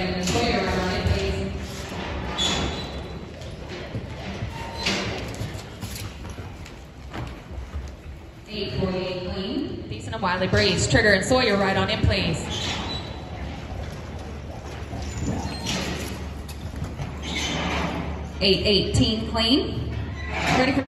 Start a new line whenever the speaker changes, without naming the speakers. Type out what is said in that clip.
Brandon Latoya around it, please. Eight forty-eight clean. Decent and widely breeze. Trigger and Sawyer right on in, please. Eight eighteen clean. Ready for